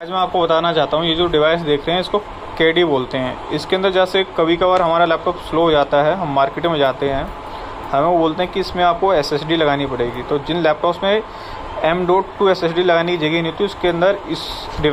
आज मैं आपको बताना चाहता हूँ, ये जो डिवाइस देख रहे हैं, इसको के बोलते हैं। इसके अंदर जैसे कभी कभार हमारा लैपटॉप स्लो हो जाता है, हम मार्केट में जाते हैं, हमें वो बोलते हैं कि इसमें आपको एसएसडी लगानी पड़ेगी। तो जिन लैपटॉप्स में एम डोट टू एस लगाने की जगह नहीं होती, उसके अंदर इस